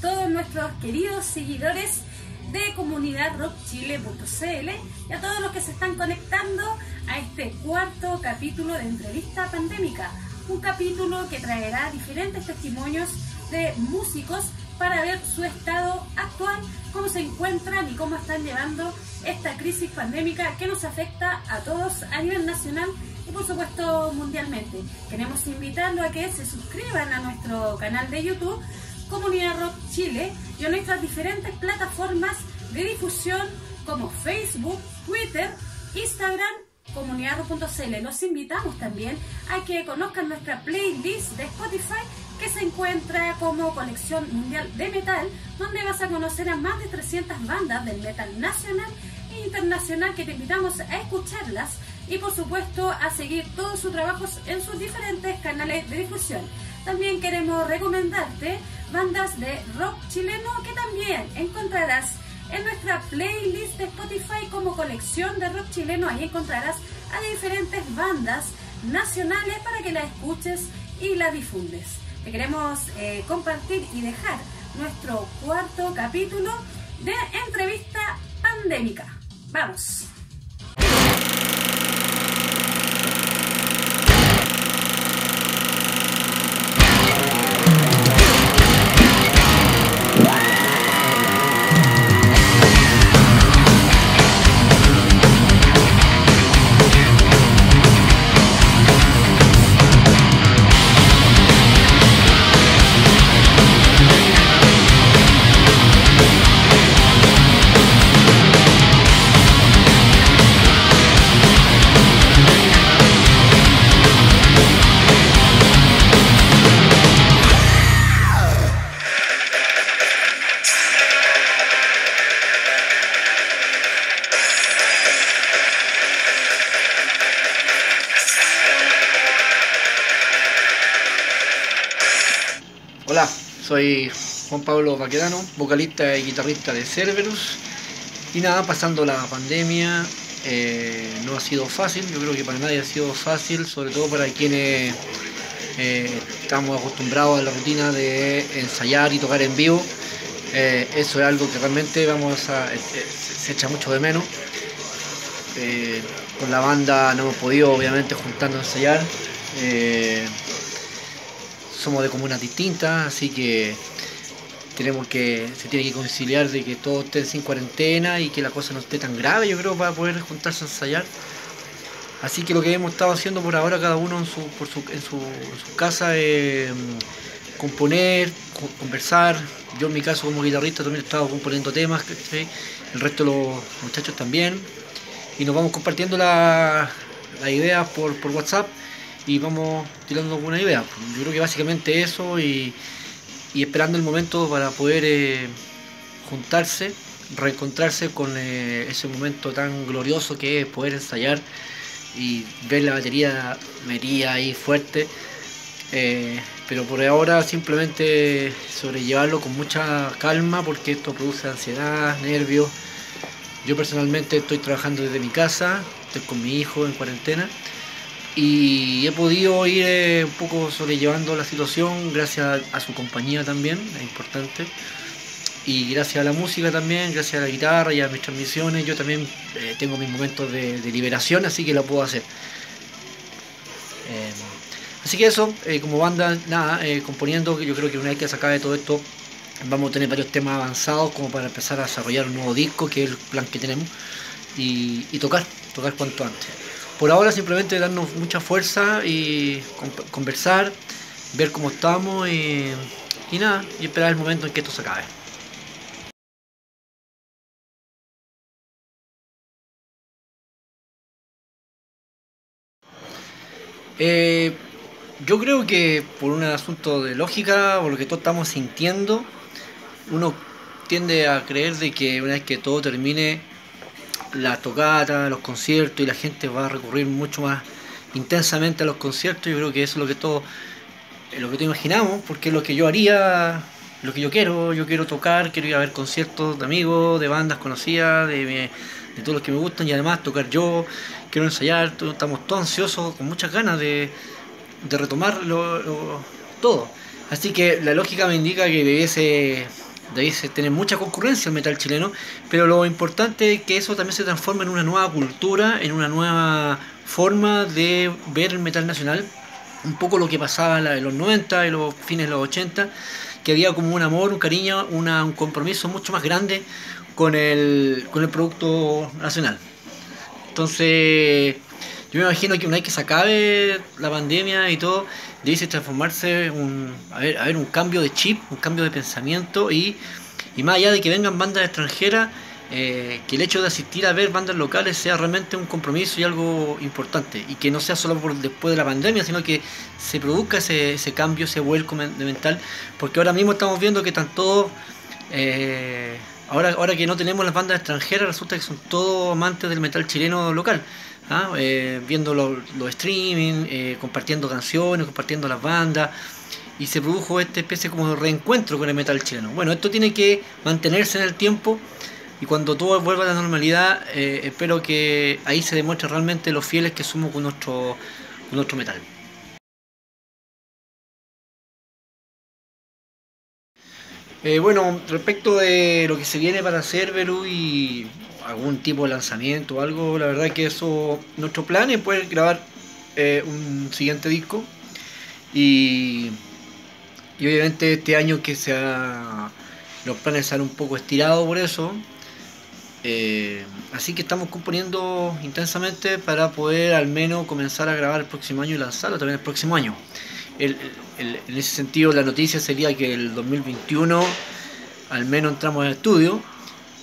Todos nuestros queridos seguidores de comunidad rockchile.cl y a todos los que se están conectando a este cuarto capítulo de entrevista pandémica. Un capítulo que traerá diferentes testimonios de músicos para ver su estado actual, cómo se encuentran y cómo están llevando esta crisis pandémica que nos afecta a todos a nivel nacional y por supuesto mundialmente. Queremos invitarlo a que se suscriban a nuestro canal de YouTube Comunidad Rock Chile y a nuestras diferentes plataformas de difusión como Facebook, Twitter, Instagram, comunidadrock.cl. Los invitamos también a que conozcan nuestra playlist de Spotify que se encuentra como colección mundial de metal, donde vas a conocer a más de 300 bandas del metal nacional e internacional que te invitamos a escucharlas y por supuesto a seguir todos sus trabajos en sus diferentes canales de difusión. También queremos recomendarte bandas de rock chileno que también encontrarás en nuestra playlist de Spotify como colección de rock chileno. Ahí encontrarás a diferentes bandas nacionales para que las escuches y las difundes. Te queremos eh, compartir y dejar nuestro cuarto capítulo de entrevista pandémica. Vamos. Juan Pablo Baquedano, vocalista y guitarrista de Cerberus. Y nada, pasando la pandemia, eh, no ha sido fácil, yo creo que para nadie ha sido fácil, sobre todo para quienes eh, estamos acostumbrados a la rutina de ensayar y tocar en vivo. Eh, eso es algo que realmente vamos a, se echa mucho de menos. con la banda no hemos podido obviamente juntarnos a ensayar somos de comunas distintas, así que tenemos que, se tiene que conciliar de que todos estén sin cuarentena y que la cosa no esté tan grave, yo creo, para poder juntarse a ensayar. Así que lo que hemos estado haciendo por ahora, cada uno en su, en su, casa, mm, componer, conversar. Yo en mi caso como guitarrista también he estado componiendo temas, el resto de los muchachos también. Y nos vamos compartiendo las la ideas por WhatsApp y vamos tirando alguna idea. Yo creo que básicamente eso y, esperando el momento para poder eh, juntarse, reencontrarse con eh, ese momento tan glorioso que es poder ensayar y ver la batería mería ahí fuerte. Eh, pero por ahora simplemente sobrellevarlo con mucha calma porque esto produce ansiedad, nervios. Yo personalmente estoy trabajando desde mi casa, estoy con mi hijo en cuarentena y he podido ir eh, un poco sobrellevando la situación gracias a, su compañía también, es importante. Y gracias a la música también, gracias a la guitarra y a mis transmisiones, yo también eh, tengo mis momentos de, liberación, así que lo puedo hacer. Eh, así que eso, como banda, nada, componiendo, yo creo que una vez que se acabe todo esto, vamos a tener varios temas avanzados como para empezar a desarrollar un nuevo disco, que es el plan que tenemos, y tocar, tocar cuanto antes por ahora simplemente darnos mucha fuerza y conversar, ver cómo estamos y, nada, y esperar el momento en que esto se acabe. Eh, yo creo que por un asunto de lógica, por lo que todos estamos sintiendo, uno tiende a creer de que una vez que todo termine, la tocata, los conciertos y la gente va a recurrir mucho más intensamente a los conciertos. Yo creo que eso es lo que todo, lo que todos imaginamos, porque es lo que yo haría, lo que yo quiero. Yo quiero tocar, quiero ir a ver conciertos de amigos, de bandas conocidas, de, de todos los que me gustan y además tocar yo, quiero ensayar. Estamos todos ansiosos, con muchas ganas de, de retomar todo. Así que la lógica me indica que debiese, debiese tener mucha concurrencia el metal chileno, pero lo importante es que eso también se transforme en una nueva cultura, en una nueva forma de ver el metal nacional, un poco lo que pasaba en los 90 y los fines de los 80, que había como un amor, un cariño, una, un compromiso mucho más grande con el, con el producto nacional. Entonces, yo me imagino que una vez que se acabe la pandemia y todo, debe transformarse un, a ver, a ver, un cambio de chip, un cambio de pensamiento y, y más allá de que vengan bandas extranjeras, eh, que el hecho de asistir a ver bandas locales sea realmente un compromiso y algo importante y que no sea solo por después de la pandemia, sino que se produzca ese, ese cambio, ese vuelco mental, porque ahora mismo estamos viendo que están todos, eh, ahora, ahora que no tenemos las bandas extranjeras, resulta que son todos amantes del metal chileno local. ¿Ah? Eh, viendo los, los streaming, compartiendo canciones, compartiendo las bandas, y se produjo esta especie como de reencuentro con el metal chileno. Bueno, esto tiene que mantenerse en el tiempo y cuando todo vuelva a la normalidad, eh, espero que ahí se demuestre realmente lo fieles que somos con nuestro, nuestro metal. Eh, bueno, respecto de lo que se viene para Cerberus y algún tipo de lanzamiento o algo, la verdad que eso, nuestro plan es poder grabar eh, un siguiente disco y, y obviamente este año que sea los planes han un poco estirados por eso, eh, así que estamos componiendo intensamente para poder al menos comenzar a grabar el próximo año y lanzarlo también el próximo año. en ese sentido, la noticia sería que el 2021 al menos entramos al estudio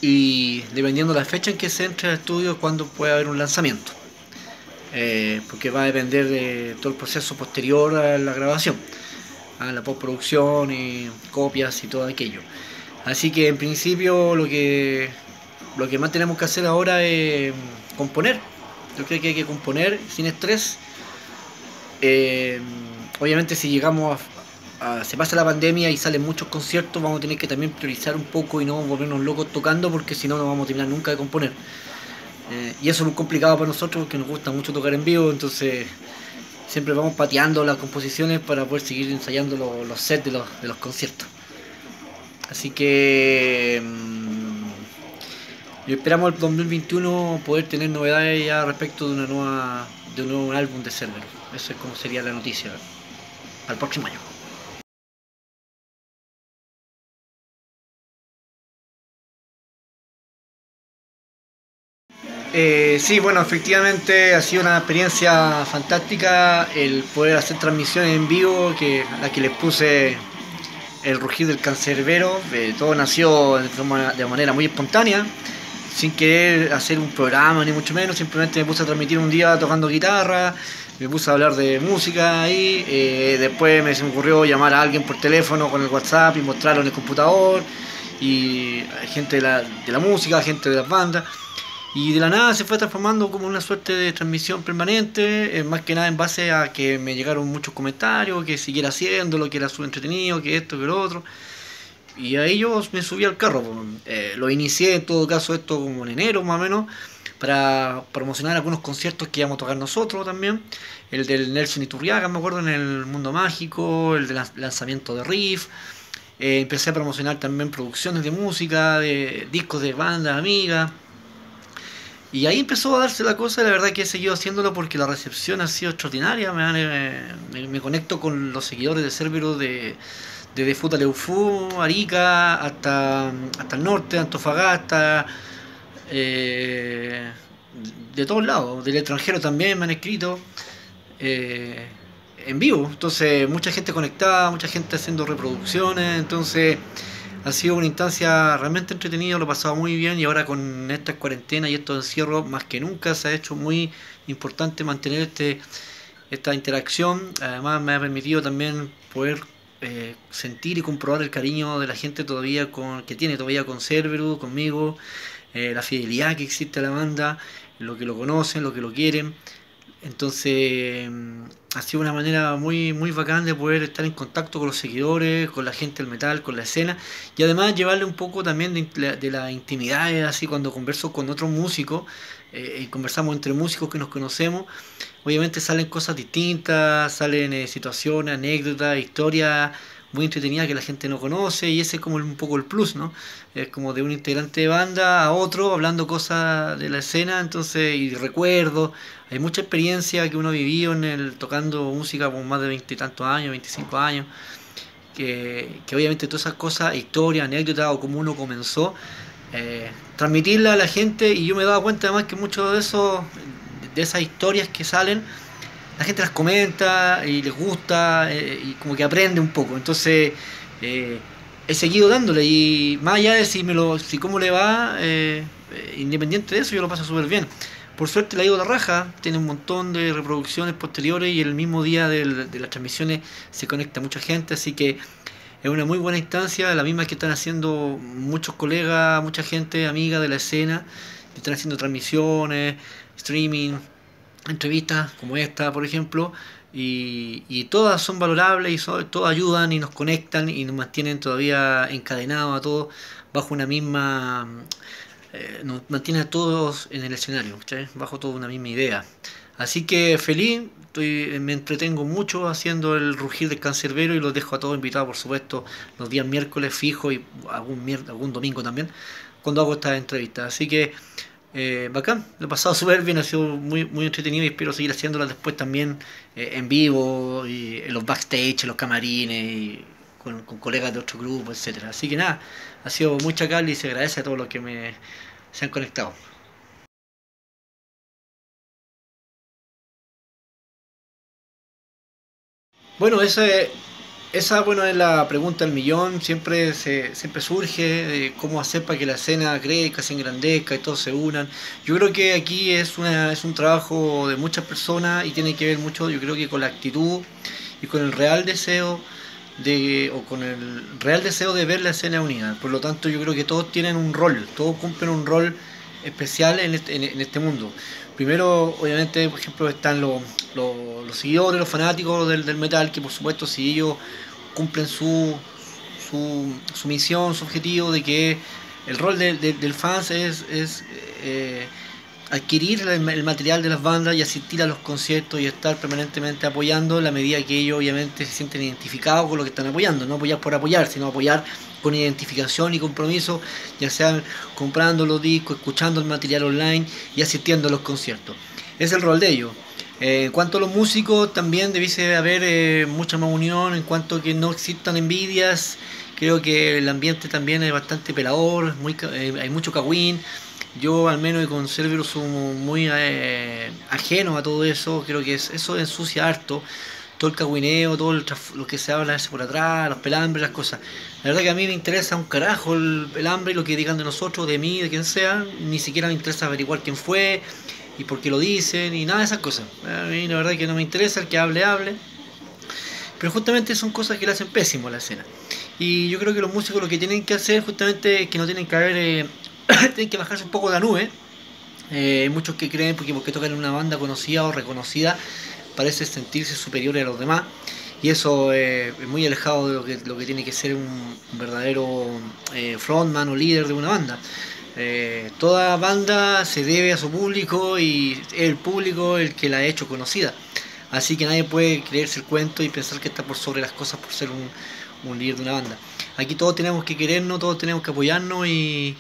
y dependiendo de la fecha en que se entre al estudio, cuando puede haber un lanzamiento. Eh, porque va a depender de todo el proceso posterior a la grabación, a la postproducción y copias y todo aquello. Así que en principio lo que lo que más tenemos que hacer ahora es componer. Yo creo que hay que componer sin estrés. Eh, obviamente si llegamos a, se pasa la pandemia y salen muchos conciertos, vamos a tener que también priorizar un poco y no volvernos locos tocando porque si no no vamos a terminar nunca de componer. Eh, y eso es muy complicado para nosotros porque nos gusta mucho tocar en vivo, entonces siempre vamos pateando las composiciones para poder seguir ensayando los, sets de los, conciertos. Así que... Mm, esperamos el 2021 poder tener novedades ya respecto de una nueva de un nuevo álbum de Cerber. Eso es como sería la noticia al próximo año. Eh, sí, bueno, efectivamente ha sido una experiencia fantástica el poder hacer transmisiones en vivo, que la que les puse el rugir del cancerbero, eh, todo nació de manera muy espontánea sin querer hacer un programa ni mucho menos, simplemente me puse a transmitir un día tocando guitarra, me puse a hablar de música ahí, eh, después me se me ocurrió llamar a alguien por teléfono con el WhatsApp y mostrarlo en el computador, y gente de la, de la música, gente de las bandas, y de la nada se fue transformando como una suerte de transmisión permanente, eh, más que nada en base a que me llegaron muchos comentarios, que siguiera haciéndolo, que era su entretenido, que esto, que lo otro. Y ahí yo me subí al carro. Eh, lo inicié en todo caso esto como en enero más o menos para promocionar algunos conciertos que íbamos a tocar nosotros también. El del Nelson Iturriaga, me acuerdo, en el Mundo Mágico, el del lanzamiento de Riff. Eh, empecé a promocionar también producciones de música, de discos de bandas amigas. Y ahí empezó a darse la cosa, la verdad que he seguido haciéndolo porque la recepción ha sido extraordinaria. Me, me, conecto con los seguidores de Cerberus de desde Futaleufú, Arica, hasta, hasta el norte, Antofagasta, eh, de todos lados, del extranjero también me han escrito eh, en vivo, entonces mucha gente conectada, mucha gente haciendo reproducciones, entonces ha sido una instancia realmente entretenida, lo he pasado muy bien y ahora con esta cuarentena y estos encierros más que nunca se ha hecho muy importante mantener este esta interacción, además me ha permitido también poder eh, sentir y comprobar el cariño de la gente todavía con, que tiene todavía con Cerberus, conmigo, eh, la fidelidad que existe a la banda, lo que lo conocen, lo que lo quieren. Entonces mm, ha sido una manera muy, muy bacán de poder estar en contacto con los seguidores, con la gente del metal, con la escena y además llevarle un poco también de, de la intimidad, así cuando converso con otros músicos eh, conversamos entre músicos que nos conocemos, obviamente salen cosas distintas, salen eh, situaciones, anécdotas, historias muy entretenida que la gente no conoce y ese es como un poco el plus, ¿no? Es como de un integrante de banda a otro hablando cosas de la escena, entonces, y recuerdo, hay mucha experiencia que uno ha vivido en el tocando música por más de veintitantos años, 25 años, que, que obviamente todas esas cosas, historias, anécdotas o cómo uno comenzó, eh, transmitirla a la gente y yo me he dado cuenta además que muchos de esos de esas historias que salen la gente las comenta y les gusta eh, y como que aprende un poco. Entonces eh, he seguido dándole y más allá de si me lo si cómo le va independiente de eso yo lo paso súper bien. Por suerte la ido la raja, tiene un montón de reproducciones posteriores y el mismo día de las transmisiones se conecta mucha gente, así que es una muy buena instancia, la misma que están haciendo muchos colegas, mucha gente amiga de la escena, están haciendo transmisiones, streaming, entrevistas como esta, por ejemplo, y, todas son valorables y todas ayudan y nos conectan y nos mantienen todavía encadenados a todos bajo una misma... Eh, nos mantiene a todos en el escenario, bajo toda una misma idea. Así que feliz, me entretengo mucho haciendo el rugir del cancerbero y los dejo a todos invitados, por supuesto, los días miércoles fijo y algún, algún domingo también, cuando hago estas entrevistas. Así que eh, bacán, lo he pasado súper bien, ha sido muy, muy entretenido y espero seguir haciéndolas después también eh, en vivo, y en los backstage, en los camarines, con, colegas de otro grupo, etcétera Así que nada, ha sido mucha calidad y se agradece a todos los que me se han conectado. Bueno, ese, esa bueno, es la pregunta del millón, siempre, se, siempre surge de cómo hacer para que la escena crezca, se engrandezca y todos se unan. Yo creo que aquí es, una, es un trabajo de muchas personas y tiene que ver mucho, yo creo que con la actitud y con el real deseo de, o con el real deseo de ver la escena unida. Por lo tanto, yo creo que todos tienen un rol, todos cumplen un rol especial en este, en este mundo. Primero, obviamente, por ejemplo, están los, los, seguidores, los fanáticos del, del, metal, que por supuesto si ellos cumplen su, su, su misión, su objetivo de que el rol del fans es, es eh, adquirir el, material de las bandas y asistir a los conciertos y estar permanentemente apoyando en la medida que ellos obviamente se sienten identificados con lo que están apoyando, no apoyar por apoyar, sino apoyar con identificación y compromiso, ya sea comprando los discos, escuchando el material online y asistiendo a los conciertos. Es el rol de ellos. Eh, en cuanto a los músicos, también debiese haber eh, mucha más unión, en cuanto a que no existan envidias. Creo que el ambiente también es bastante pelador, muy, eh, hay mucho cagüín. Yo al menos con Cerberus muy ajeno a todo eso, creo que eso ensucia harto todo el cagüineo, todo lo que se habla por atrás, los pelambres, las cosas. La verdad que a mí me interesa un carajo el, pelambre y lo que digan de nosotros, de mí, de quien sea. Ni siquiera me interesa averiguar quién fue y por qué lo dicen y nada de esas cosas. A mí la verdad que no me interesa, el que hable, hable. Pero justamente son cosas que le hacen pésimo a la escena. Y yo creo que los músicos lo que tienen que hacer justamente es que no tienen que haber... Eh, tienen que bajarse un poco de la nube. Eh, muchos que creen porque, porque tocan en una banda conocida o reconocida parece sentirse superior a los demás y eso eh, es muy alejado de lo que, tiene que ser un, verdadero eh, frontman o líder de una banda. Eh, toda banda se debe a su público y es el público el que la ha hecho conocida. Así que nadie puede creerse el cuento y pensar que está por sobre las cosas por ser un, líder de una banda. Aquí todos tenemos que querernos, todos tenemos que apoyarnos y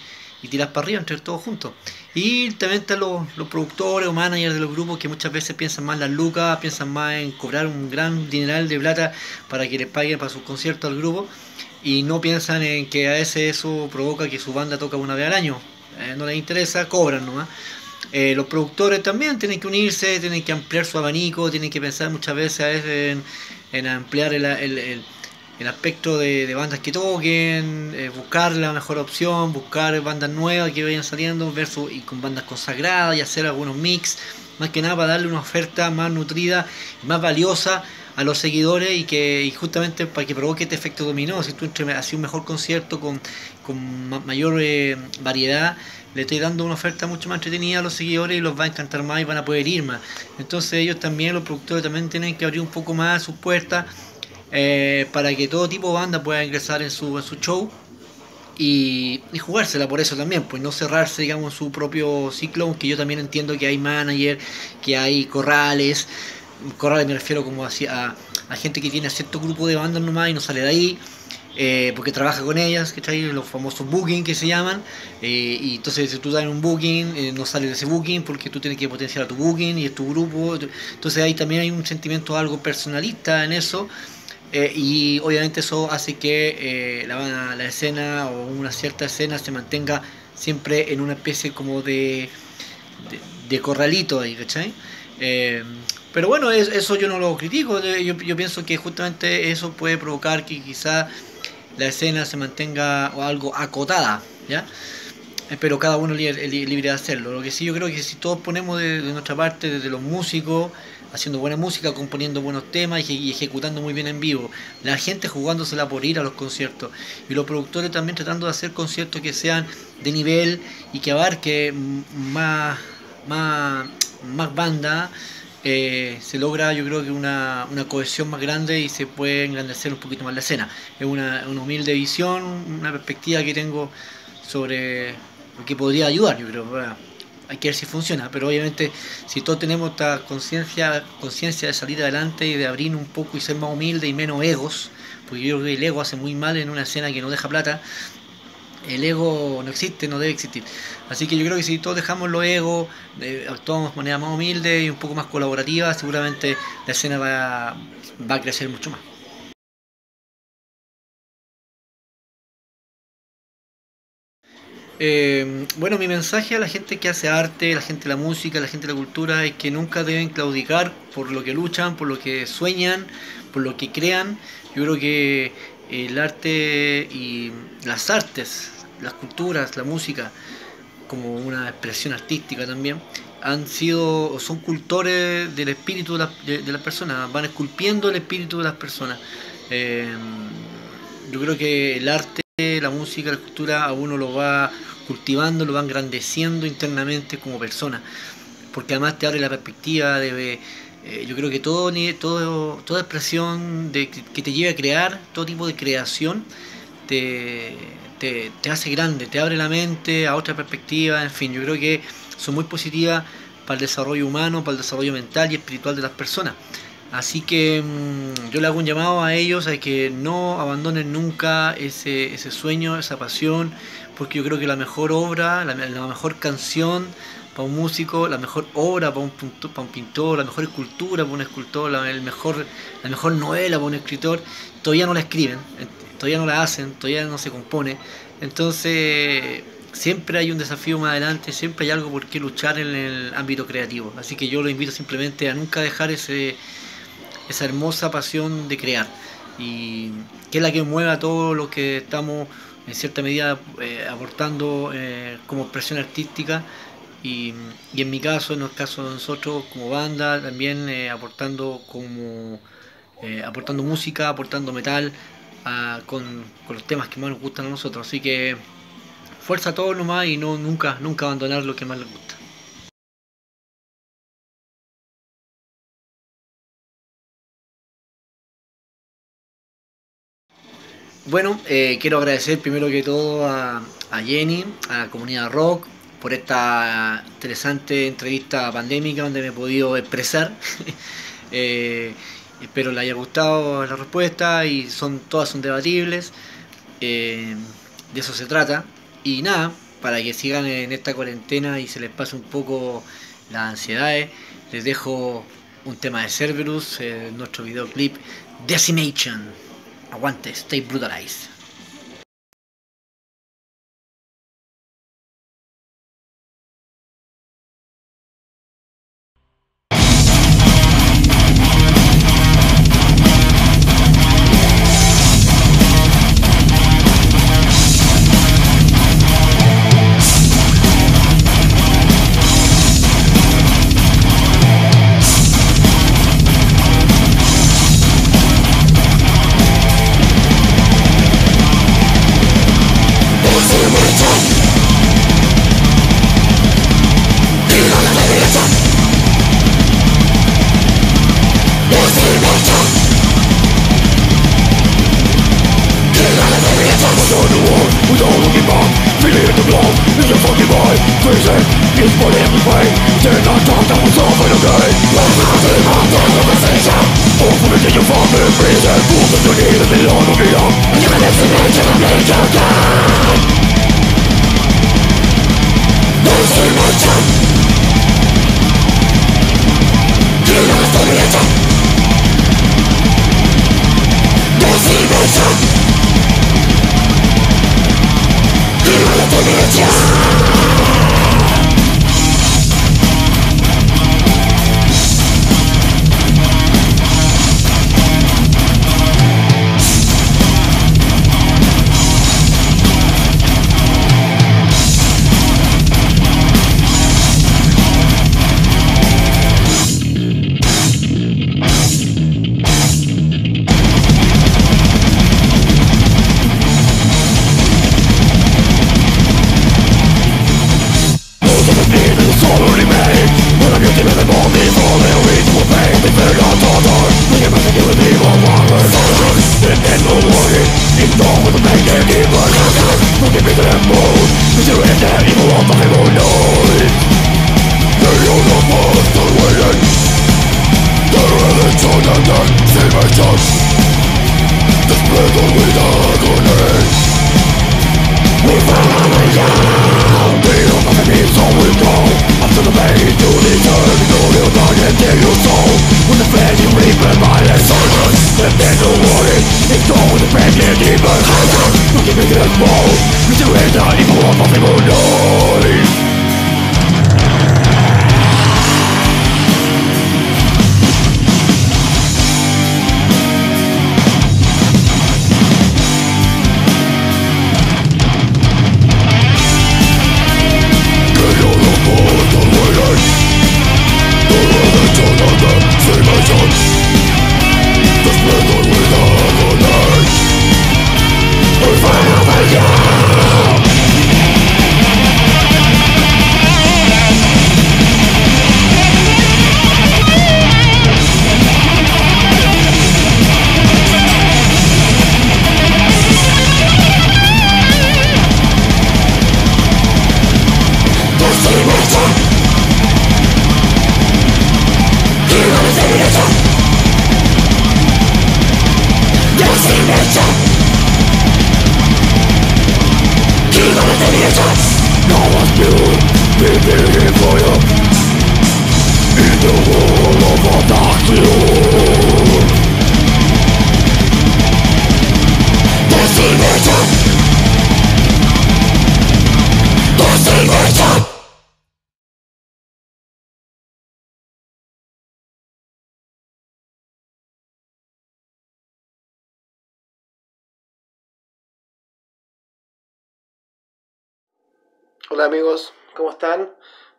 tirar para arriba entre todos juntos. Y también están los, productores o managers de los grupos que muchas veces piensan más en las lucas, piensan más en cobrar un gran dineral de plata para que les paguen para sus conciertos al grupo y no piensan en que a veces eso provoca que su banda toca una vez al año. Eh, no les interesa, cobran nomás. Eh, los productores también tienen que unirse, tienen que ampliar su abanico, tienen que pensar muchas veces en, en ampliar el el aspecto de, bandas que toquen, eh, buscar la mejor opción, buscar bandas nuevas que vayan saliendo versus y con bandas consagradas y hacer algunos mix, más que nada para darle una oferta más nutrida, más valiosa a los seguidores y que justamente para que provoque este efecto dominó, si tú así un mejor concierto con, mayor eh, variedad, le estoy dando una oferta mucho más entretenida a los seguidores y los va a encantar más y van a poder ir más. Entonces ellos también, los productores también tienen que abrir un poco más sus puertas eh, para que todo tipo de banda pueda ingresar en su, en su show y, jugársela por eso también, pues no cerrarse, digamos, su propio ciclo, aunque yo también entiendo que hay manager, que hay corrales, corrales me refiero como a, a, gente que tiene cierto grupo de bandas nomás y no sale de ahí. Eh, porque trabaja con ellas, ¿cachai? Los famosos booking que se llaman. Eh, y entonces, si tú das un booking, eh, no sale de ese booking porque tú tienes que potenciar a tu booking y es tu grupo. Entonces, ahí también hay un sentimiento algo personalista en eso. Y obviamente eso hace que la, la, escena o una cierta escena se mantenga siempre en una especie como de, de, corralito ahí, ¿cachai? pero bueno, eso yo no lo critico, yo, pienso que justamente eso puede provocar que quizá la escena se mantenga algo acotada, ¿ya? Eh, pero cada uno es libre de hacerlo. Lo que sí yo creo que si todos ponemos de, nuestra parte, desde los músicos, haciendo buena música, componiendo buenos temas y, ejecutando muy bien en vivo, la gente jugándosela por ir a los conciertos y los productores también tratando de hacer conciertos que sean de nivel y que abarque más, más, más banda eh, se logra yo creo una, una, cohesión más grande y se puede engrandecer un poquito más la escena. Es una, una humilde visión, una perspectiva que tengo sobre lo que podría ayudar, yo creo. Hay que ver si funciona, pero obviamente si todos tenemos esta conciencia conciencia de salir adelante y de abrir un poco y ser más humilde y menos egos, porque yo creo que el ego hace muy mal en una escena que no deja plata, el ego no existe, no debe existir. Así que yo creo que si todos dejamos los egos, actuamos de manera más humilde y un poco más colaborativa, seguramente la escena va, va a crecer mucho más. Eh, bueno, mi mensaje a la gente que hace arte, la gente de la música, la gente de la cultura, es que nunca deben claudicar por lo que luchan, por lo que sueñan, por lo que crean. Yo creo que el arte y las artes, las culturas, la música, como una expresión artística también, han sido, son cultores del espíritu de, las personas, van esculpiendo el espíritu de las personas. Eh, yo creo que el arte, la música, la cultura a uno lo va cultivando, lo va engrandeciendo internamente como persona, porque además te abre la perspectiva de eh, yo creo que todo, todo, toda expresión de, que te lleve a crear, todo tipo de creación, te, te, hace grande, te abre la mente a otra perspectiva, en fin, yo creo que son muy positivas para el desarrollo humano, para el desarrollo mental y espiritual de las personas. Así que mm, yo le hago un llamado a ellos a que no abandonen nunca ese, ese sueño, esa pasión, porque yo creo que la mejor obra, la, la mejor canción para un músico, la mejor obra para un, para un pintor, la mejor escultura para un escultor, la, el mejor, la mejor novela para un escritor, todavía no la escriben, todavía no la hacen, todavía no se compone. Entonces, siempre hay un desafío más adelante, siempre hay algo por qué luchar en el ámbito creativo. Así que yo lo invito simplemente a nunca dejar ese, esa hermosa pasión de crear. Y que es la que mueve a todos los que estamos en cierta medida eh, aportando eh, como expresión artística y, en mi caso, en el caso de nosotros como banda, también eh, aportando como aportando música, aportando metal con, los temas que más nos gustan a nosotros. Así que fuerza a todos nomás y no nunca, nunca abandonar lo que más les gusta. Bueno, eh, quiero agradecer primero que todo a, a Jenny, a la comunidad rock, por esta interesante entrevista pandémica donde me he podido expresar. Eh, espero le haya gustado la respuesta y son todas son debatibles. Eh, de eso se trata. Y nada, para que sigan en esta cuarentena y se les pase un poco las ansiedades, les dejo un tema de Cerberus, eh, nuestro videoclip Decimation. Aguante, stay brutalized. Hola amigos, ¿cómo están?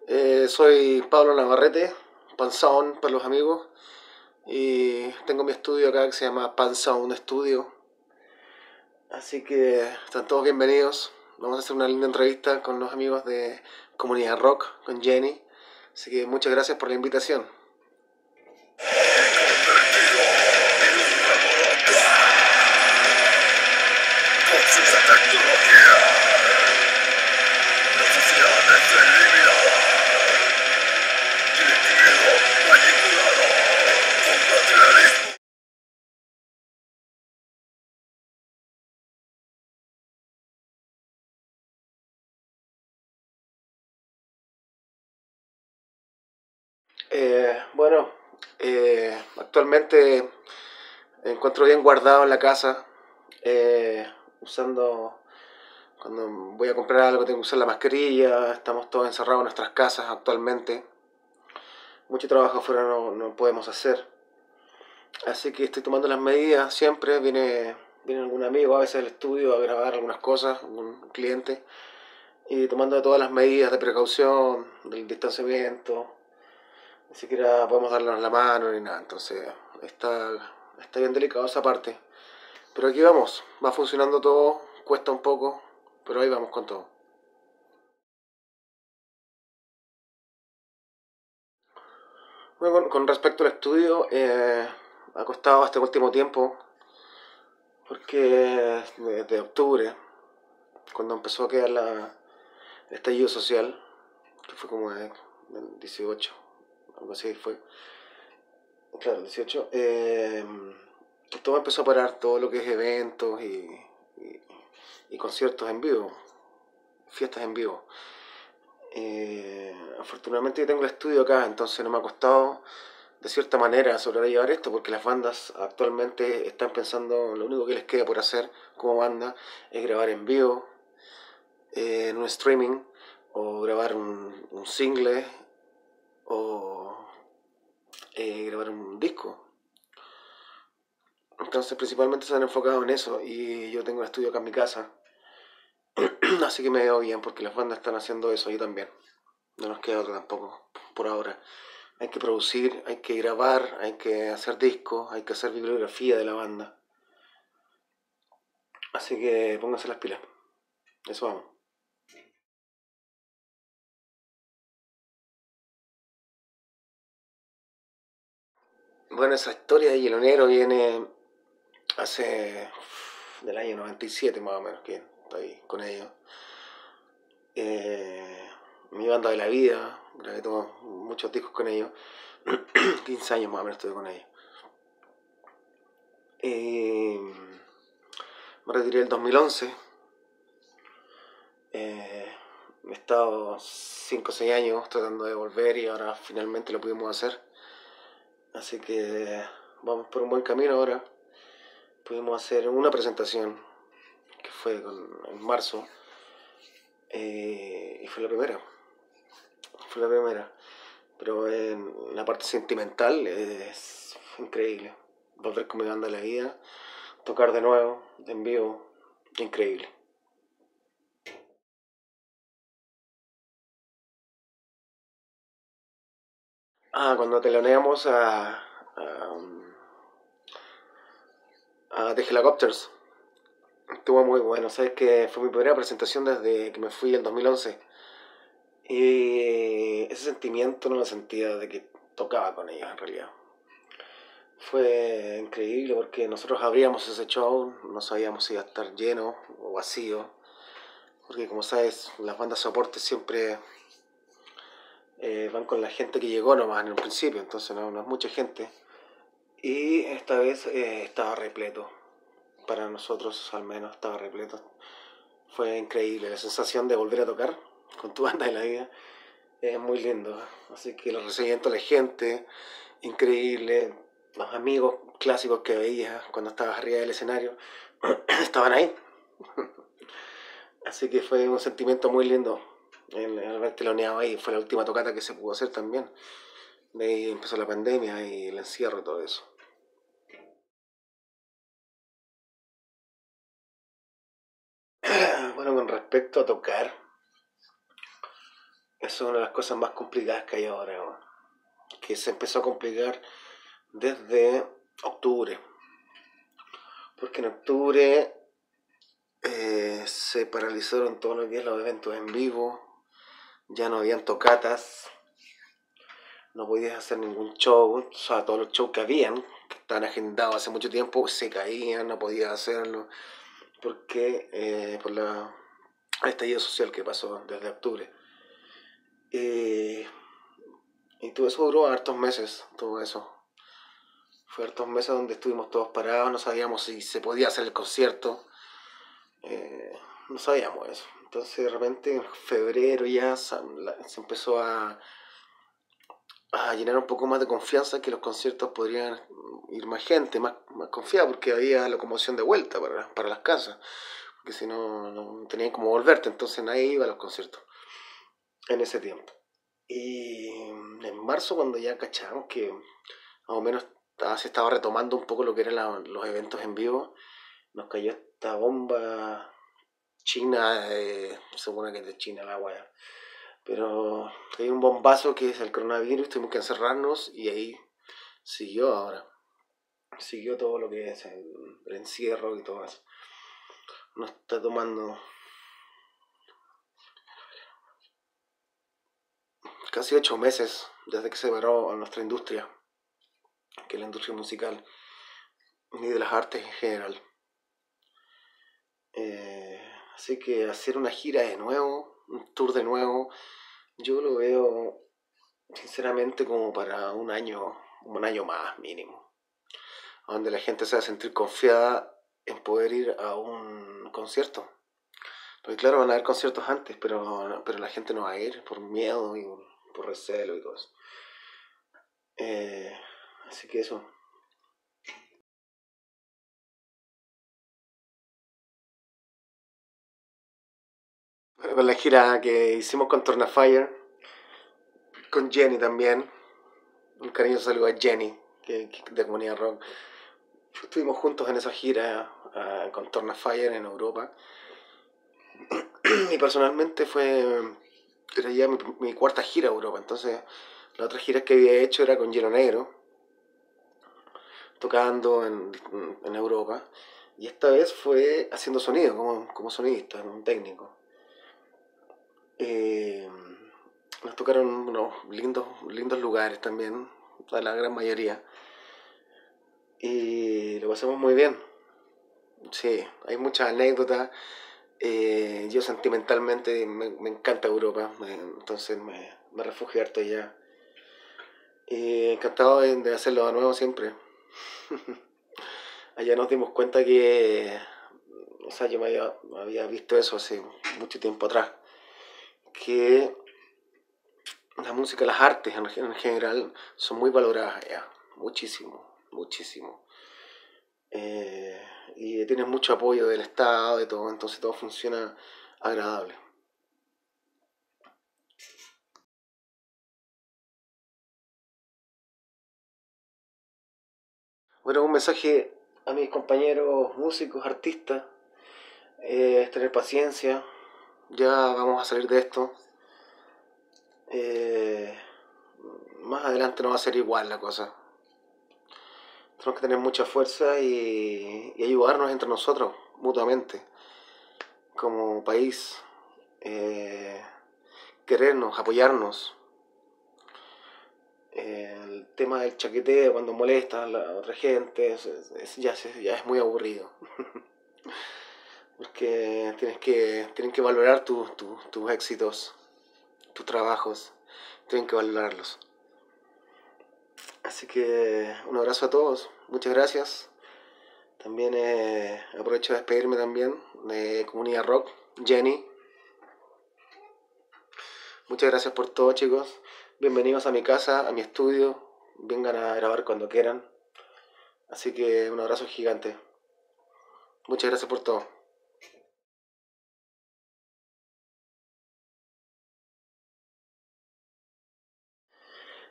Eh, soy Pablo Navarrete, Pansound para los amigos. Y tengo mi estudio acá que se llama Pansound Studio. Así que están todos bienvenidos. Vamos a hacer una linda entrevista con los amigos de Comunidad Rock, con Jenny. Así que muchas gracias por la invitación. Eh, bueno, eh, actualmente encuentro bien guardado en la casa, eh, usando, cuando voy a comprar algo tengo que usar la mascarilla, estamos todos encerrados en nuestras casas actualmente, mucho trabajo afuera no, no podemos hacer, así que estoy tomando las medidas siempre, viene, viene algún amigo a veces al estudio a grabar algunas cosas, un cliente, y tomando todas las medidas de precaución, del distanciamiento, ni siquiera podemos darnos la mano ni nada, entonces está, está bien delicado esa parte. Pero aquí vamos, va funcionando todo, cuesta un poco, pero ahí vamos con todo. Bueno, con, respecto al estudio, eh, ha costado este último tiempo, porque desde octubre, cuando empezó a quedar la, estallido social, que fue como el 18, algo así fue. Claro, el 18. Eh, todo empezó a parar, todo lo que es eventos y, y, y conciertos en vivo, fiestas en vivo. Eh, afortunadamente yo tengo el estudio acá, entonces no me ha costado de cierta manera sobrellevar esto, porque las bandas actualmente están pensando, lo único que les queda por hacer como banda es grabar en vivo, eh, en un streaming, o grabar un, un single, o eh, grabar un disco. Entonces principalmente se han enfocado en eso y yo tengo el estudio acá en mi casa. Así que me veo bien porque las bandas están haciendo eso ahí también. No nos queda otra tampoco por ahora. Hay que producir, hay que grabar, hay que hacer discos, hay que hacer bibliografía de la banda. Así que pónganse las pilas. Eso vamos. Bueno, esa historia de Hielonero viene hace del año 97 más o menos que estoy con ellos. Eh, mi banda de la vida, grabé todos, muchos discos con ellos. 15 años más o menos estuve con ellos. Eh, me retiré el 2011. Eh, he estado 5 o 6 años tratando de volver y ahora finalmente lo pudimos hacer. Así que vamos por un buen camino ahora. Pudimos hacer una presentación que fue en marzo eh, y fue la primera. Fue la primera. Pero en la parte sentimental es increíble. Volver con mi banda de la vida, tocar de nuevo, en vivo, increíble. Ah, cuando teloneamos a, a, a The Helicopters. Estuvo muy bueno, sabes que fue mi primera presentación desde que me fui en 2011. Y ese sentimiento no lo sentía de que tocaba con ellos en realidad. Fue increíble porque nosotros abríamos ese show, no sabíamos si iba a estar lleno o vacío. Porque como sabes, las bandas soporte siempre eh, van con la gente que llegó nomás en un principio, entonces no, no es mucha gente. Y esta vez eh, estaba repleto, para nosotros al menos estaba repleto. Fue increíble la sensación de volver a tocar con tu banda de la vida. Es muy lindo, así que los recibimientos de la gente, increíble. Los amigos clásicos que veías cuando estabas arriba del escenario, estaban ahí. Así que fue un sentimiento muy lindo el, el haber teloneado ahí. Fue la última tocata que se pudo hacer también. De ahí empezó la pandemia y el encierro y todo eso. Bueno, con respecto a tocar, eso es una de las cosas más complicadas que hay ahora. Que se empezó a complicar desde octubre. Porque en octubre eh, se paralizaron todos los días los eventos en vivo, ya no habían tocatas, no podías hacer ningún show, o sea, todos los shows que habían, que estaban agendados hace mucho tiempo, se caían, no podías hacerlo, porque eh, por la estallido social que pasó desde octubre. Eh, y todo eso duró hartos meses, todo eso. Fue hartos meses donde estuvimos todos parados, no sabíamos si se podía hacer el concierto. Eh, no sabíamos eso. Entonces de repente en febrero ya se empezó a, a llenar un poco más de confianza que los conciertos podrían ir más gente, más, más confiada, porque había locomoción de vuelta para, para las casas. Porque si no, no tenían como volverte, entonces nadie iba a los conciertos en ese tiempo. Y en marzo, cuando ya cachamos que más o menos se estaba retomando un poco lo que eran los eventos en vivo, nos cayó esta bomba china, eh, según que es de China la wea. Pero hay un bombazo que es el coronavirus, tuvimos que encerrarnos y ahí siguió ahora. Siguió todo lo que es el, encierro y todo eso. Nos está tomando casi ocho meses desde que se paró a nuestra industria, que es la industria musical, ni de las artes en general. Eh, así que hacer una gira de nuevo un tour de nuevo, yo lo veo sinceramente como para un año, un año más mínimo, donde la gente se va a sentir confiada en poder ir a un concierto. Porque claro, van a haber conciertos antes, pero, pero la gente no va a ir por miedo y por, recelo y todo eso. Eh, así que eso. Con la gira que hicimos con Tornafire, con Jenny también. Un cariñoso saludo a Jenny, que, de Comunidad Rock. Estuvimos juntos en esa gira uh, con Tornafire en Europa. y personalmente fue. Era ya mi, cuarta gira a Europa. Entonces, la otra gira que había hecho era con Hielo Negro, tocando en, en Europa. Y esta vez fue haciendo sonido, como, como sonidista, un técnico. Eh, nos tocaron unos lindos, lindos lugares también, la gran mayoría. Y lo pasamos muy bien. Sí, hay muchas anécdotas. Eh, yo sentimentalmente me, encanta Europa, entonces me, me refugio harto allá. Y encantado de, hacerlo de nuevo siempre. allá nos dimos cuenta que, o sea, yo me había, me había visto eso hace mucho tiempo atrás que la música, las artes en, general son muy valoradas allá, muchísimo, muchísimo. Eh, y tienes mucho apoyo del Estado, de todo, entonces todo funciona agradable. Bueno, un mensaje a mis compañeros músicos, artistas, eh, es tener paciencia, ya vamos a salir de esto. Eh, más adelante no va a ser igual la cosa. Tenemos que tener mucha fuerza y, ayudarnos entre nosotros mutuamente, como país, eh, querernos, apoyarnos. el tema del chaqueteo cuando molesta a la otra gente ya, ya es muy aburrido. porque tienes que, tienen que valorar tus éxitos, tus trabajos, tienen que valorarlos. Así que un abrazo a todos, muchas gracias. También eh, aprovecho de despedirme también de Comunidad Rock, Jenny. Muchas gracias por todo chicos. Bienvenidos a mi casa, a mi estudio. Vengan a grabar cuando quieran. Así que un abrazo gigante. Muchas gracias por todo.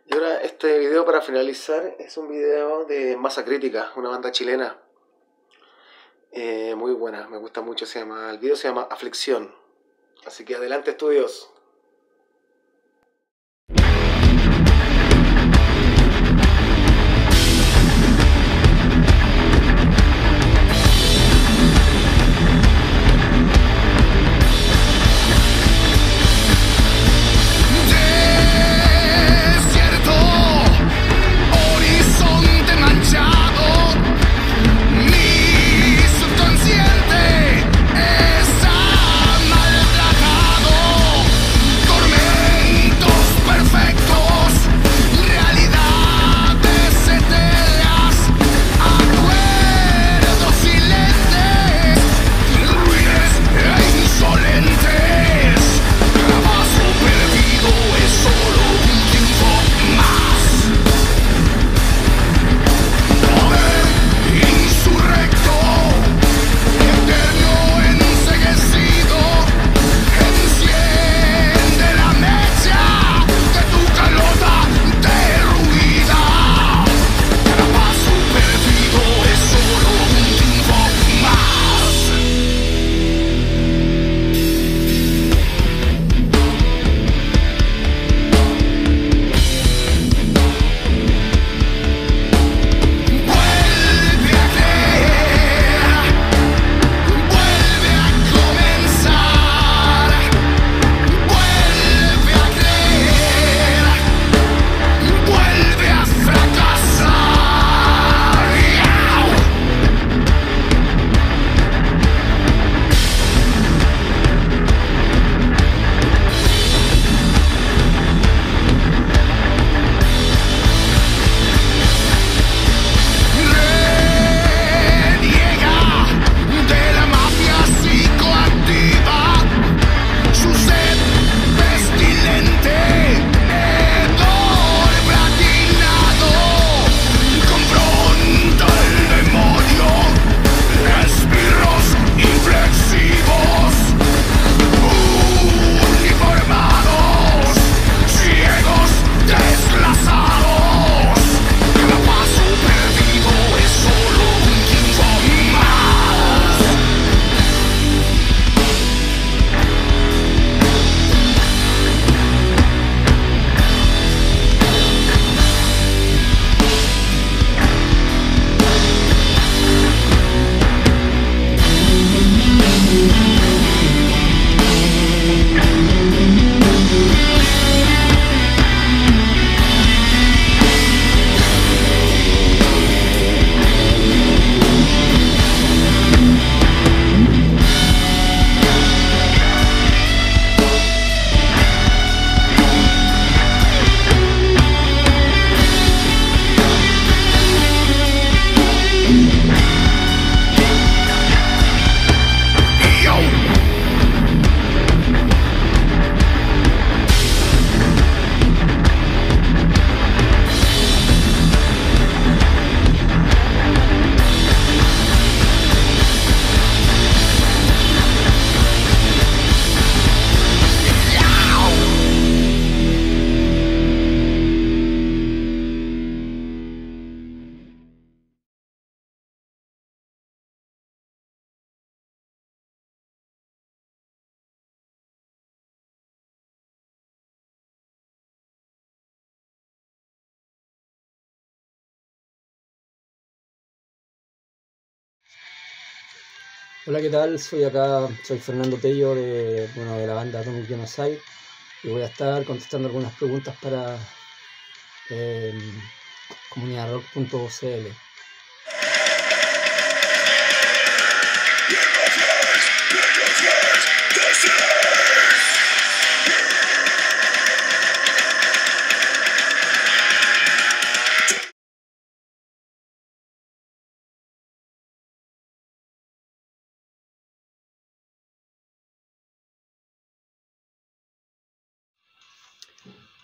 Y ahora este video para finalizar es un video de Masa Crítica, una banda chilena. Eh, muy buena, me gusta mucho, se llama, el video se llama Aflicción. Así que adelante estudios. Hola, ¿qué tal? Soy acá, soy Fernando Tello de, bueno, de la banda Atomic Genocide y voy a estar contestando algunas preguntas para eh, comunidadrock.cl.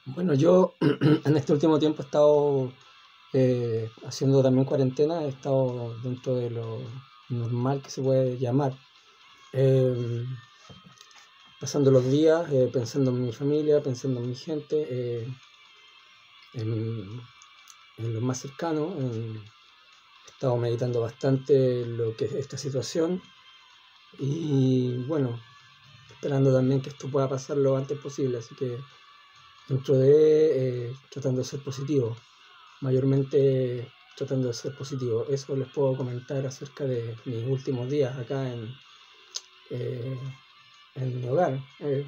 Bueno, yo en este último tiempo he estado eh, haciendo también cuarentena, he estado dentro de lo normal que se puede llamar. Eh, pasando los días, eh, pensando en mi familia, pensando en mi gente, en, en los más cercanos. he estado meditando bastante lo que es esta situación y bueno, esperando también que esto pueda pasar lo antes posible. Así que dentro de eh, tratando de ser positivo, mayormente tratando de ser positivo. Eso les puedo comentar acerca de mis últimos días acá en, eh, en mi hogar. Eh,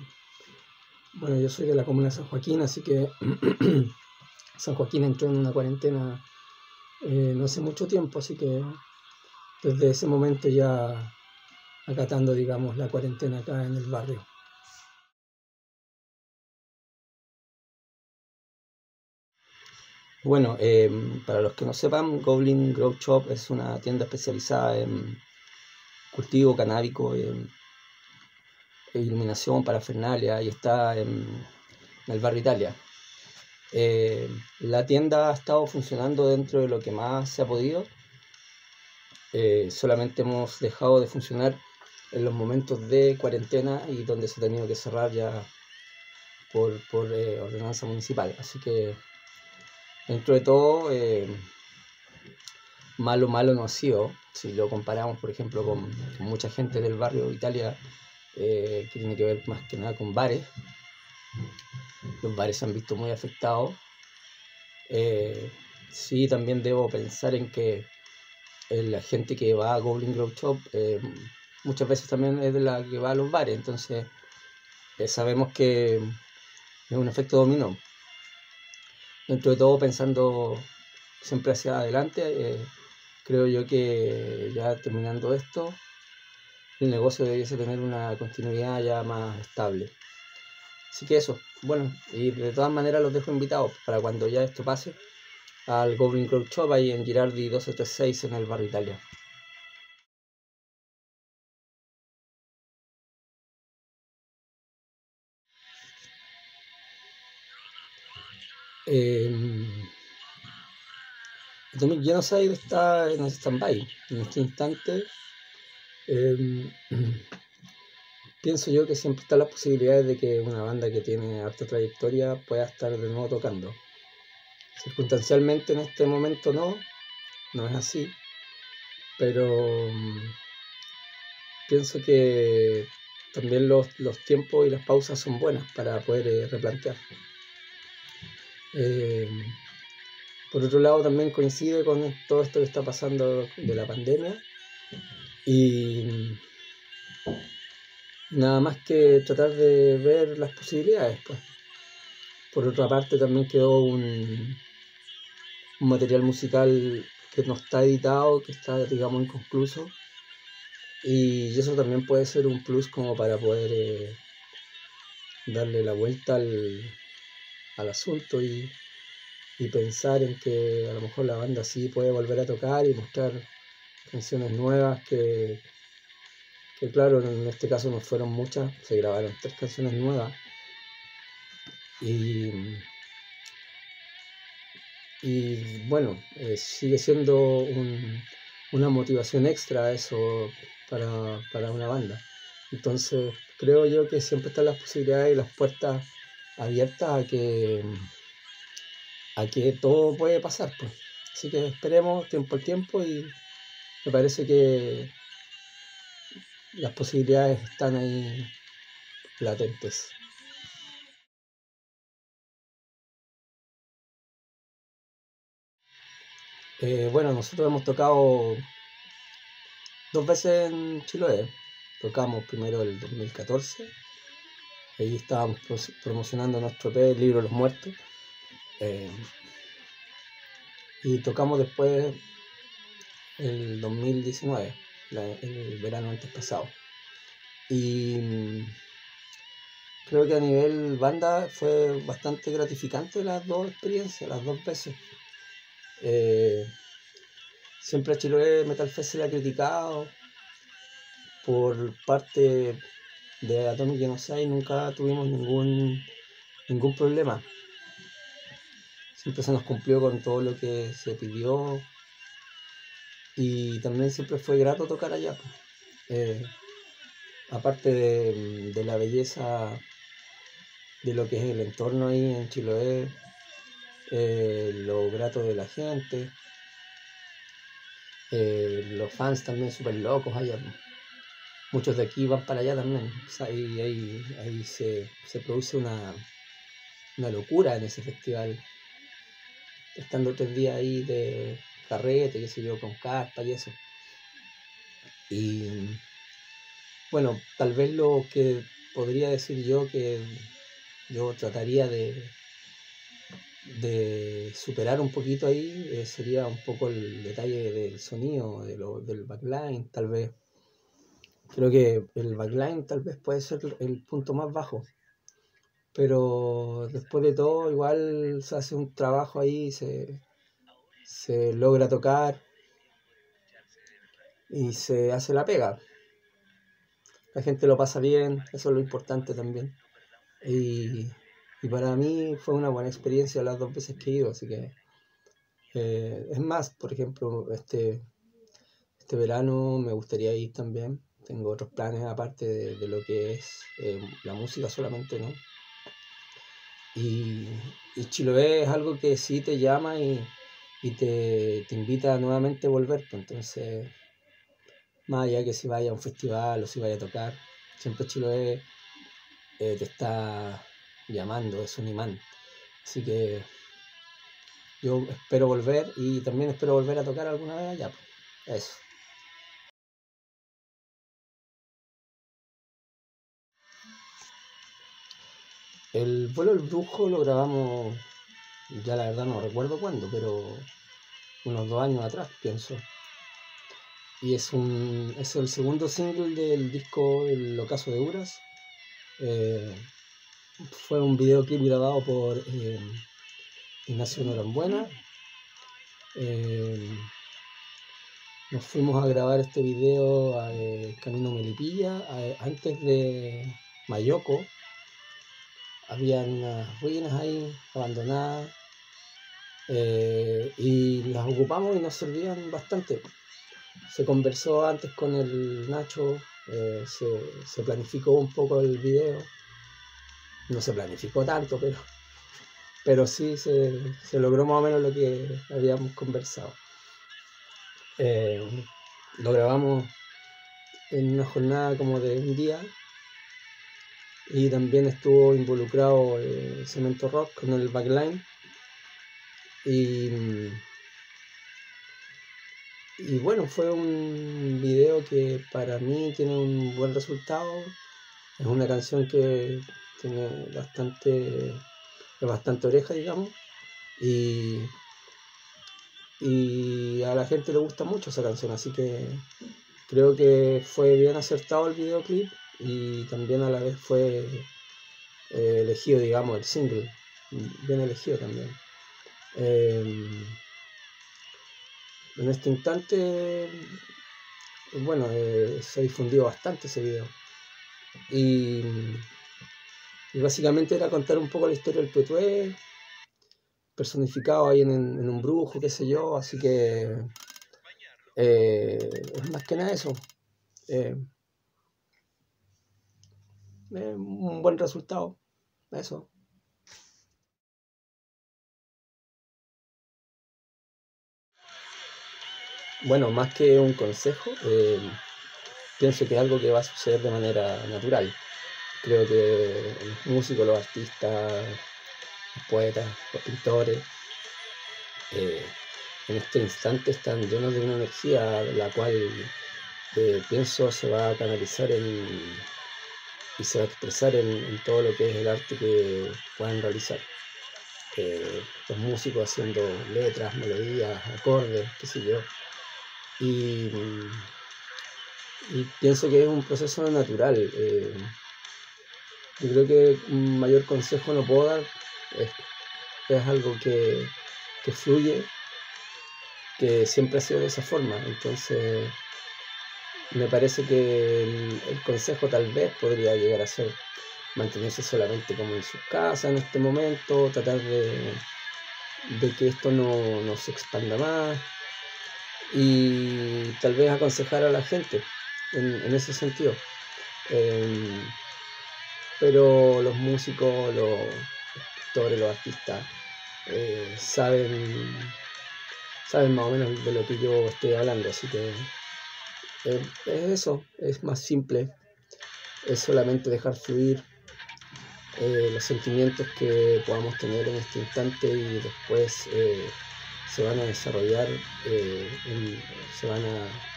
bueno, yo soy de la comuna de San Joaquín, así que San Joaquín entró en una cuarentena eh, no hace mucho tiempo, así que desde ese momento ya acatando, digamos, la cuarentena acá en el barrio. Bueno, eh, para los que no sepan, Goblin Grow Shop es una tienda especializada en cultivo canábico, en e iluminación, parafernalia, y está en, el barrio Italia. Eh, la tienda ha estado funcionando dentro de lo que más se ha podido. Eh, solamente hemos dejado de funcionar en los momentos de cuarentena y donde se ha tenido que cerrar ya por, por eh, ordenanza municipal. Así que dentro de todo, eh, malo, malo no ha sido. Si lo comparamos, por ejemplo, con, mucha gente del barrio Italia, eh, que tiene que ver más que nada con bares. Los bares se han visto muy afectados. Eh, sí, también debo pensar en que la gente que va a Goblin Grow Shop eh, muchas veces también es de la que va a los bares, entonces sabemos que es un efecto dominó. Dentro de todo, pensando siempre hacia adelante, eh, creo yo que ya terminando esto, el negocio debiese tener una continuidad ya más estable. Así que eso, bueno, y de todas maneras los dejo invitados para cuando ya esto pase al Goblin Grow Shop ahí en Girardi 1236 en el barrio Italia. Eh, Atomic Genocide está en stand-by en este instante. eh, pienso yo que siempre están las posibilidades de que una banda que tiene harta trayectoria pueda estar de nuevo tocando. Circunstancialmente en este momento no, no es así, pero mm, pienso que también los, los tiempos y las pausas son buenas para poder eh, replantear. Eh, por otro lado, también coincide con todo esto que está pasando de la pandemia y nada más que tratar de ver las posibilidades. Pues. Por otra parte, también quedó un, material musical que no está editado, que está, digamos, inconcluso. Y eso también puede ser un plus como para poder eh, darle la vuelta al, al asunto y, y pensar en que a lo mejor la banda sí puede volver a tocar y mostrar canciones nuevas que, que claro, en este caso no fueron muchas, se grabaron tres canciones nuevas. Y, y bueno, eh, sigue siendo un- una motivación extra eso para, para una banda. Entonces creo yo que siempre están las posibilidades y las puertas abiertas a que, a que todo puede pasar. Pues. Así que esperemos tiempo al tiempo y me parece que las posibilidades están ahí latentes. Eh, bueno, nosotros hemos tocado dos veces en Chiloé. Tocamos primero el 2014. Ahí estábamos promocionando nuestro EP, el libro los muertos. Eh, y tocamos después el 2019, el verano antes pasado. Y mm, creo que a nivel banda fue bastante gratificante las dos experiencias, las dos veces. Eh, siempre a Chiloé Metal Fest se le ha criticado por parte de Atomic Genocide, nunca tuvimos ningún, ningún problema. Siempre se nos cumplió con todo lo que se pidió y también siempre fue grato tocar allá. Eh, aparte de, la belleza de lo que es el entorno ahí en Chiloé, eh, lo grato de la gente, eh, los fans también súper locos allá. Muchos de aquí van para allá también. ahí, ahí, se, produce una, una locura en ese festival. Estando tres días ahí de, carrete, qué sé yo, con carpa y eso. Y bueno, tal vez lo que podría decir yo que yo trataría de, de superar un poquito ahí eh, sería un poco el detalle del sonido, de lo, del backline, tal vez. Creo que el backline tal vez puede ser el punto más bajo. Pero después de todo, igual se hace un trabajo ahí, se, se logra tocar y se hace la pega. La gente lo pasa bien, eso es lo importante también. Y, para mí fue una buena experiencia las dos veces que he ido, así que eh, es más, por ejemplo, este, este verano me gustaría ir también. Tengo otros planes aparte de, lo que es eh, la música solamente, ¿no? Y, y Chiloé es algo que sí te llama y, y te, invita nuevamente a volver. Pues, entonces, más allá que si vaya a un festival o si vaya a tocar, siempre Chiloé eh, te está llamando, es un imán. Así que yo espero volver y también espero volver a tocar alguna vez allá. Pues, eso. El vuelo del brujo lo grabamos ya la verdad no recuerdo cuándo, pero unos dos años atrás, pienso. Y es, un, es el segundo single del disco El Ocaso de Uras. Eh, fue un videoclip grabado por eh, Ignacio Norambuena. Eh, nos fuimos a grabar este video a Camino Melipilla, antes de Mayoco. Habían unas ruinas ahí abandonadas eh, y las ocupamos y nos servían bastante. Se conversó antes con el Nacho, eh, se, planificó un poco el video. No se planificó tanto, pero, pero sí se, logró más o menos lo que habíamos conversado. Eh, lo grabamos en una jornada como de un día y también estuvo involucrado Cemento Rock con el backline y, y bueno, fue un video que para mí tiene un buen resultado. Es una canción que tiene bastante, bastante oreja, digamos. Y, y a la gente le gusta mucho esa canción, así que creo que fue bien acertado el videoclip y también a la vez fue eh, elegido, digamos, el single, bien elegido también. Em, en este instante, bueno, eh, se ha difundido bastante ese video. Y, básicamente era contar un poco la historia del Petué, personificado ahí en, un brujo, qué sé yo, así que eh, es más que nada eso. Eh, un buen resultado, eso. Bueno, más que un consejo, eh, pienso que es algo que va a suceder de manera natural. Creo que los músicos, los artistas, los poetas, los pintores, eh, en este instante están llenos de una energía la cual pienso se va a canalizar en, y se va a expresar en, todo lo que es el arte que puedan realizar. Eh, los músicos haciendo letras, melodías, acordes, qué sé yo. Y, pienso que es un proceso natural. Eh, yo creo que un mayor consejo no puedo dar. Es, es algo que, que fluye, que siempre ha sido de esa forma. Entonces, me parece que el, consejo tal vez podría llegar a ser mantenerse solamente como en su casa en este momento, tratar de, de que esto no, se expanda más y tal vez aconsejar a la gente en, ese sentido. Em, pero los músicos, los actores, los artistas eh, saben, saben más o menos de lo que yo estoy hablando, así que eh, es eso, es más simple, es solamente dejar fluir eh, los sentimientos que podamos tener en este instante y después eh, se van a desarrollar, se van a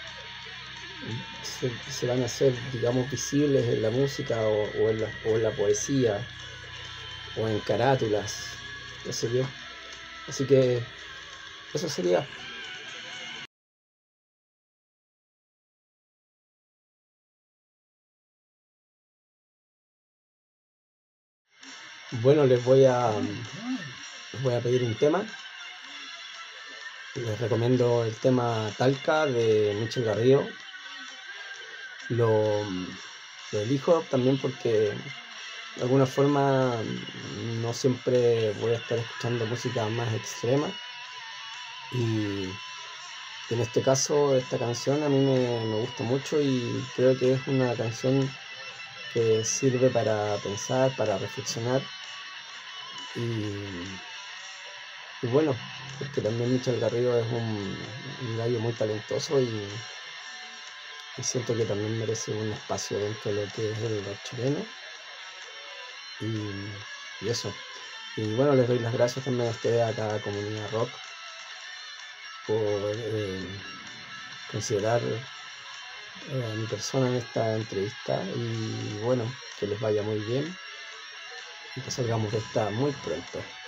se, van a hacer, digamos, visibles en la música o, en, la, o en la poesía o en carátulas, qué sé yo. Así que eso sería. Bueno, les voy a les voy a pedir un tema. Les recomiendo el tema Talca de Michel Garrido. Lo, elijo también porque de alguna forma no siempre voy a estar escuchando música más extrema. Y en este caso, esta canción a mí me, me gusta mucho y creo que es una canción que sirve para pensar, para reflexionar y, bueno, porque también Michel Garrido es un, gallo muy talentoso y, siento que también merece un espacio dentro de lo que es el rock chileno. Y, eso. Y bueno, les doy las gracias también a ustedes, a cada comunidad rock, por eh, considerar eh, a mi persona en esta entrevista y bueno, que les vaya muy bien y que salgamos de esta muy pronto.